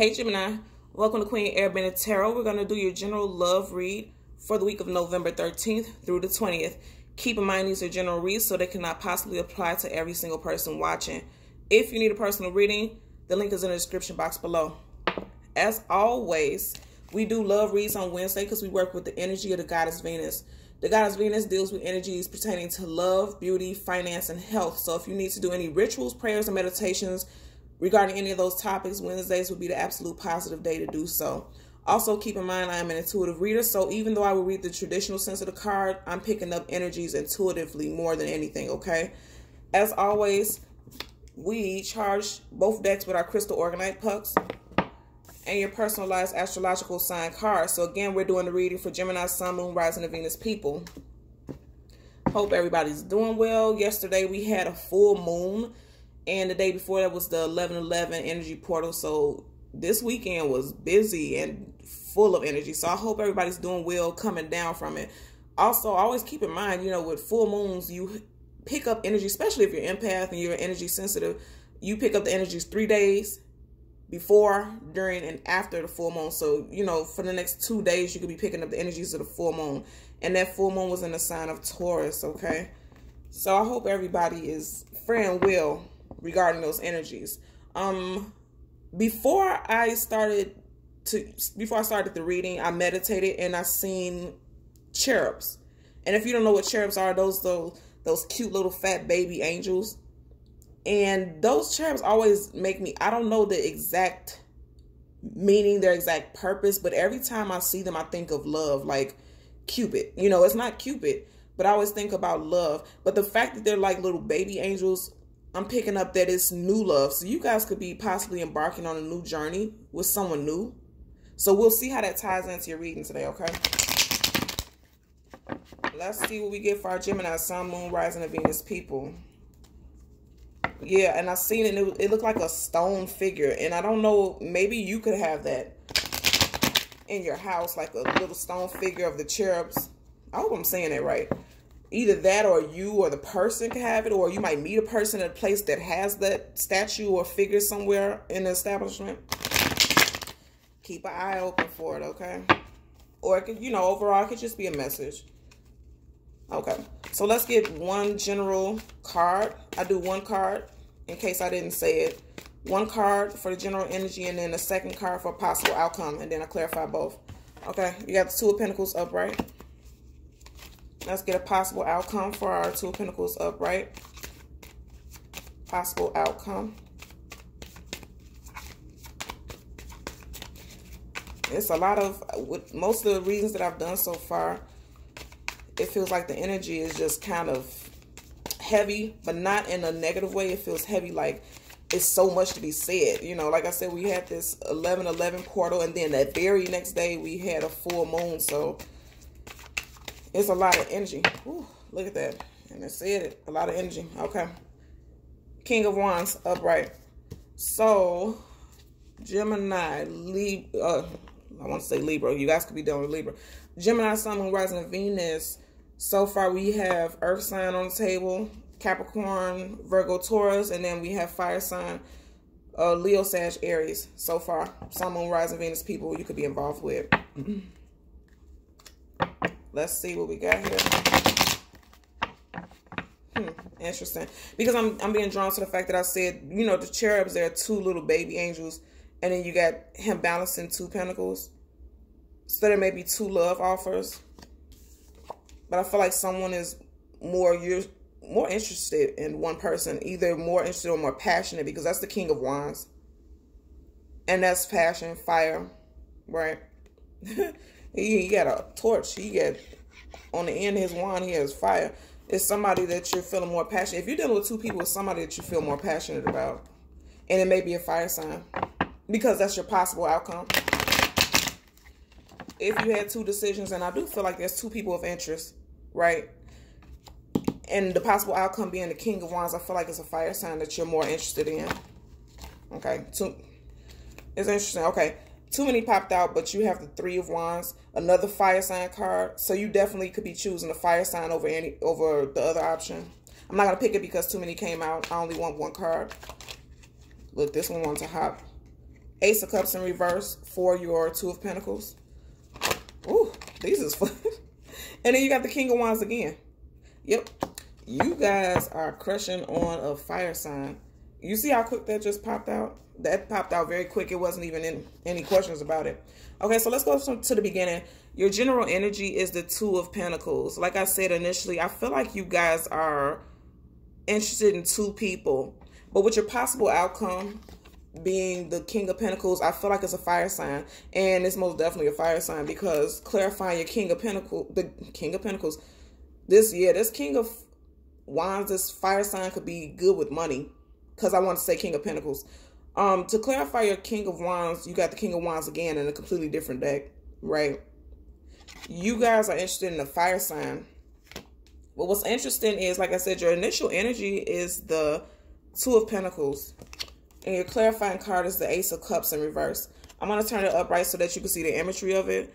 Hey Gemini, welcome to Queen Air Bender Tarot. We're going to do your general love read for the week of November 13th through the 20th. Keep in mind these are general reads so they cannot possibly apply to every single person watching. If you need a personal reading, the link is in the description box below. As always, we do love reads on Wednesday because we work with the energy of the goddess Venus. The goddess Venus deals with energies pertaining to love, beauty, finance, and health. So if you need to do any rituals, prayers, or meditations, Regarding any of those topics, Wednesdays would be the absolute positive day to do so. Also, keep in mind I am an intuitive reader, so even though I will read the traditional sense of the card, I'm picking up energies intuitively more than anything, okay? As always, we charge both decks with our crystal orgonite pucks and your personalized astrological sign card. So again, we're doing the reading for Gemini, Sun, Moon, Rising, and Venus people. Hope everybody's doing well. Yesterday we had a full moon and the day before that was the 1111 energy portal. So this weekend was busy and full of energy. So i hope everybody's doing well coming down from it. Also always keep in mind you know with full moons you pick up energy especially if you're empath and you're energy sensitive you pick up the energies three days before during and after the full moon. So you know for the next two days you could be picking up the energies of the full moon. And that full moon was in the sign of taurus okay? So i hope everybody is friend will regarding those energies. Um, before I started to before I started the reading, I meditated and I seen cherubs. And if you don't know what cherubs are, those those those cute little fat baby angels. And those cherubs always make me I don't know the exact meaning, their exact purpose, but every time I see them I think of love like Cupid. You know, it's not Cupid, but I always think about love. But the fact that they're like little baby angels I'm picking up that it's new love. So you guys could be possibly embarking on a new journey with someone new. So we'll see how that ties into your reading today, okay? Let's see what we get for our Gemini, Sun, Moon, Rising, and Venus people. Yeah, and I seen it, it, it looked like a stone figure. And I don't know, maybe you could have that in your house, like a little stone figure of the cherubs. I hope I'm saying it right either that or you or the person can have it or you might meet a person at a place that has that statue or figure somewhere in the establishment. Keep an eye open for it okay? Or it could you know overall it could just be a message. Okay so let's get one general card. I do one card in case i didn't say it. One card for the general energy and then a second card for a possible outcome and then i clarify both. Okay you got the two of pentacles upright Let's get a possible outcome for our Two of Pentacles upright. Possible outcome. It's a lot of, with most of the reasons that I've done so far, it feels like the energy is just kind of heavy, but not in a negative way. It feels heavy like it's so much to be said. You know, like I said, we had this 11-11 portal, and then that very next day we had a full moon. So it's a lot of energy. Ooh, look at that. And I said it. A lot of energy. Okay. King of Wands upright. So, Gemini, Libra, uh, I want to say Libra. You guys could be dealing with Libra. Gemini, Sun, Moon, Rising, Venus. So far, we have Earth sign on the table, Capricorn, Virgo, Taurus, and then we have fire sign, uh, Leo, Sag, Aries. So far, Sun, Moon, Rising, Venus people you could be involved with. Let's see what we got here. Hmm, interesting. Because I'm I'm being drawn to the fact that I said, you know, the cherubs, there are two little baby angels, and then you got him balancing two pentacles. So there may be two love offers. But I feel like someone is more you're more interested in one person, either more interested or more passionate, because that's the king of wands. And that's passion, fire, right? He, he got a torch. He got on the end of his wand, he has fire. It's somebody that you're feeling more passionate. If you're dealing with two people, it's somebody that you feel more passionate about. And it may be a fire sign because that's your possible outcome. If you had two decisions, and I do feel like there's two people of interest, right? And the possible outcome being the King of Wands, I feel like it's a fire sign that you're more interested in. Okay, two. It's interesting. Okay, too many popped out, but you have the three of wands, another fire sign card. So you definitely could be choosing a fire sign over any over the other option. I'm not gonna pick it because too many came out. I only want one card. Look, this one wants to hop. Ace of Cups in reverse for your Two of Pentacles. Ooh, these is fun. and then you got the King of Wands again. Yep. You guys are crushing on a fire sign. You see how quick that just popped out? That popped out very quick. It wasn't even in any questions about it. Okay, so let's go to the beginning. Your general energy is the Two of Pentacles. Like I said initially, I feel like you guys are interested in two people. But with your possible outcome being the King of Pentacles, I feel like it's a fire sign. And it's most definitely a fire sign because clarifying your King of Pentacles, the King of Pentacles, this, yeah, this King of Wands, this fire sign could be good with money because I want to say King of Pentacles. Um, to clarify your King of Wands, you got the King of Wands again in a completely different deck, right? You guys are interested in the fire sign. But what's interesting is, like I said, your initial energy is the Two of Pentacles. And your clarifying card is the Ace of Cups in reverse. I'm going to turn it upright so that you can see the imagery of it.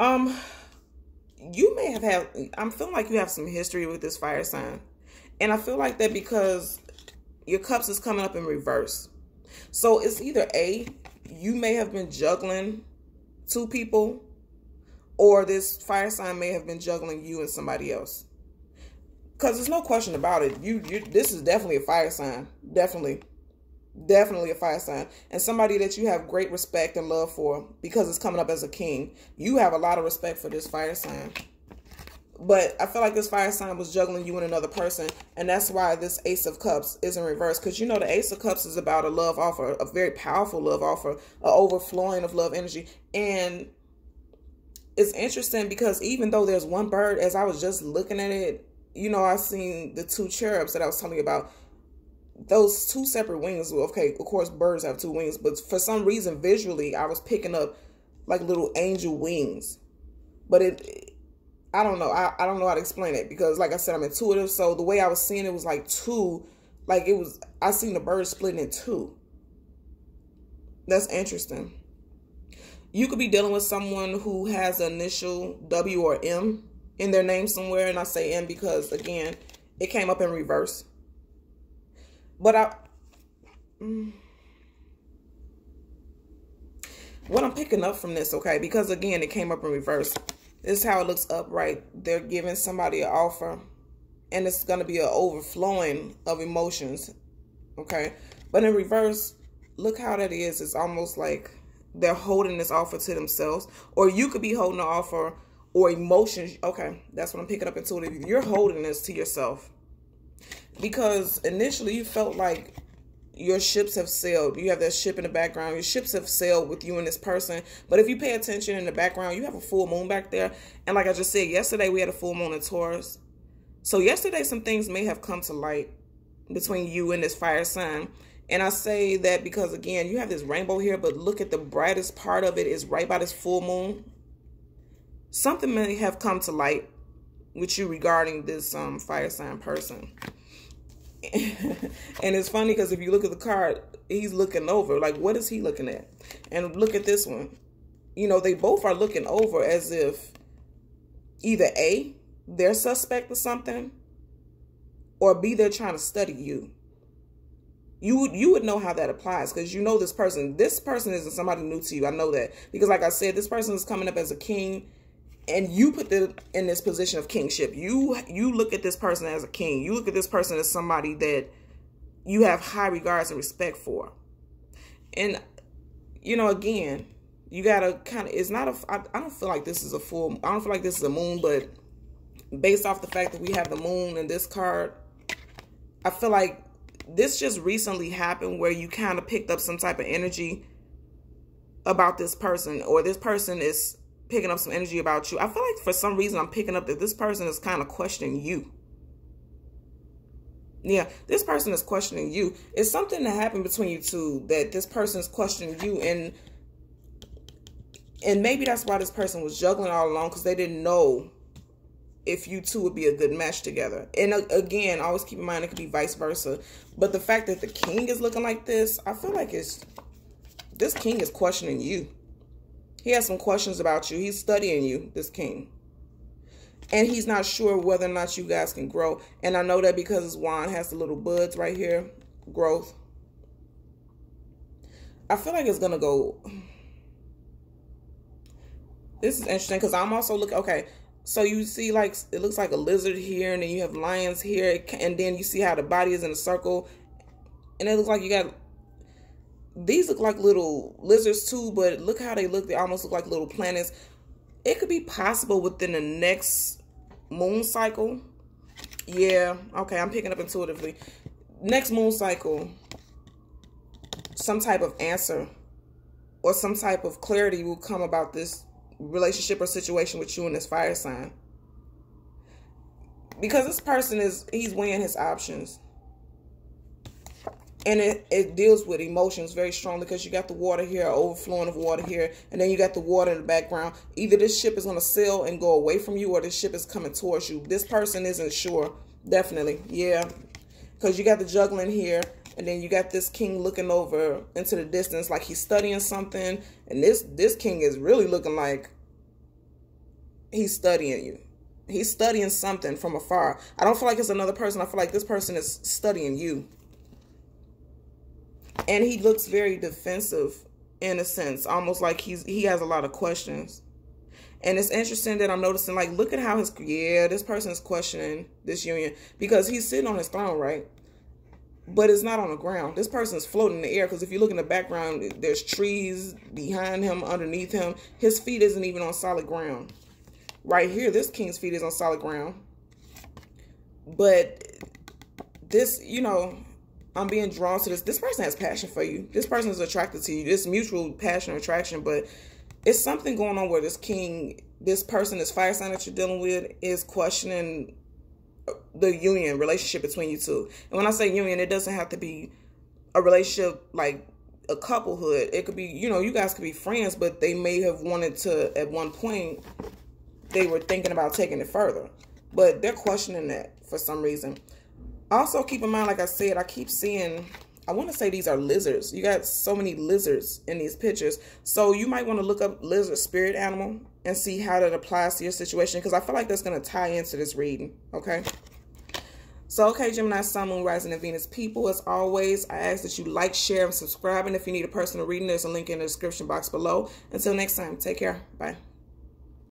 Um, you may have had, I'm feeling like you have some history with this fire sign. And I feel like that because your cups is coming up in reverse. So it's either A, you may have been juggling two people, or this fire sign may have been juggling you and somebody else. Because there's no question about it. You, you, This is definitely a fire sign. Definitely. Definitely a fire sign. And somebody that you have great respect and love for because it's coming up as a king. You have a lot of respect for this fire sign. But I feel like this fire sign was juggling you and another person. And that's why this Ace of Cups is in reverse. Because you know the Ace of Cups is about a love offer. A very powerful love offer. A overflowing of love energy. And it's interesting because even though there's one bird, as I was just looking at it, you know, I seen the two cherubs that I was telling you about. Those two separate wings. Okay, of course, birds have two wings. But for some reason, visually, I was picking up like little angel wings. But it I don't know. I, I don't know how to explain it because, like I said, I'm intuitive. So the way I was seeing it was like two, like it was, I seen the bird split in two. That's interesting. You could be dealing with someone who has an initial W or M in their name somewhere. And I say M because, again, it came up in reverse. But I... Mm, what I'm picking up from this, okay, because, again, it came up in reverse this is how it looks upright. They're giving somebody an offer and it's going to be an overflowing of emotions. Okay. But in reverse, look how that is. It's almost like they're holding this offer to themselves or you could be holding an offer or emotions. Okay. That's what I'm picking up intuitively. You're holding this to yourself because initially you felt like your ships have sailed. You have that ship in the background. Your ships have sailed with you and this person. But if you pay attention in the background, you have a full moon back there. And like I just said, yesterday we had a full moon in Taurus. So yesterday some things may have come to light between you and this fire sign. And I say that because, again, you have this rainbow here, but look at the brightest part of it is right by this full moon. Something may have come to light with you regarding this um, fire sign person. and it's funny because if you look at the card, he's looking over. Like, what is he looking at? And look at this one. You know, they both are looking over as if either A, they're suspect of something, or B, they're trying to study you. You would you would know how that applies because you know this person. This person isn't somebody new to you. I know that because, like I said, this person is coming up as a king and you put them in this position of kingship. You you look at this person as a king. You look at this person as somebody that you have high regards and respect for. And you know, again, you gotta kind of. It's not a. I, I don't feel like this is a full. I don't feel like this is a moon, but based off the fact that we have the moon in this card, I feel like this just recently happened where you kind of picked up some type of energy about this person, or this person is picking up some energy about you. I feel like for some reason I'm picking up that this person is kind of questioning you. Yeah, this person is questioning you. It's something that happened between you two that this person is questioning you and and maybe that's why this person was juggling all along because they didn't know if you two would be a good match together. And uh, again, always keep in mind it could be vice versa. But the fact that the king is looking like this, I feel like it's this king is questioning you. He has some questions about you. He's studying you, this king. And he's not sure whether or not you guys can grow. And I know that because his wand has the little buds right here, growth. I feel like it's gonna go. This is interesting because I'm also looking. Okay, so you see, like it looks like a lizard here, and then you have lions here, and then you see how the body is in a circle, and it looks like you got. These look like little lizards too, but look how they look. They almost look like little planets. It could be possible within the next moon cycle. Yeah, okay, I'm picking up intuitively. Next moon cycle, some type of answer or some type of clarity will come about this relationship or situation with you and this fire sign. Because this person is, he's weighing his options. And it, it deals with emotions very strongly because you got the water here, overflowing of water here, and then you got the water in the background. Either this ship is going to sail and go away from you or this ship is coming towards you. This person isn't sure. Definitely. Yeah. Because you got the juggling here and then you got this king looking over into the distance like he's studying something and this this king is really looking like he's studying you he's studying something from afar i don't feel like it's another person i feel like this person is studying you and he looks very defensive in a sense almost like he's he has a lot of questions and it's interesting that I'm noticing, like, look at how his, yeah, this person's questioning this union because he's sitting on his throne, right? but it's not on the ground. This person's floating in the air because if you look in the background, there's trees behind him, underneath him. His feet isn't even on solid ground. Right here, this king's feet is on solid ground. But this, you know, I'm being drawn to this. This person has passion for you. This person is attracted to you. This mutual passion attraction, but it's something going on where this king, this person, this fire sign that you're dealing with is questioning the union relationship between you two. And when I say union, it doesn't have to be a relationship like a couplehood. It could be, you know, you guys could be friends, but they may have wanted to at one point they were thinking about taking it further. But they're questioning that for some reason. Also keep in mind, like I said, I keep seeing I want to say these are lizards. You got so many lizards in these pictures. So you might want to look up lizard spirit animal and see how that applies to your situation because I feel like that's going to tie into this reading, okay? So, okay, Gemini, Sun, Moon, Rising, and Venus people, as always, I ask that you like, share, and subscribe. And if you need a personal reading, there's a link in the description box below. Until next time, take care. Bye.